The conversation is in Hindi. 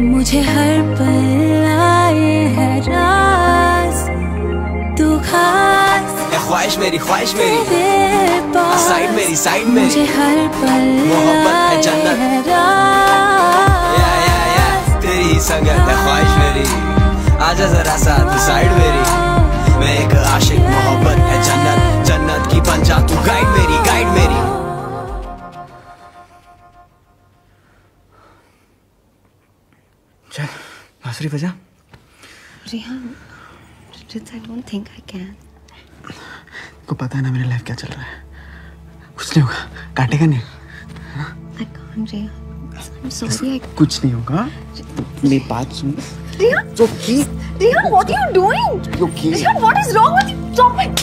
मुझे हर पल आए है राज तू खास। ख्वाहिश मेरी ख्वाहिश मेरी। साइड मेरी साइड मेरी। मुझे हर पल मोहब्बत है जन्नत। है राज या या या तेरी संगत है ख्वाहिश मेरी। आजा जरा साथ साइड मेरी। चल बांसुरी बजा। को पता है ना मेरे लाइफ क्या चल रहा है। कुछ नहीं होगा। काटेगा नहीं। हाँ? कुछ नहीं होगा। मेरी बात सुन। रिहा जो what are you doing you what is wrong with you stop it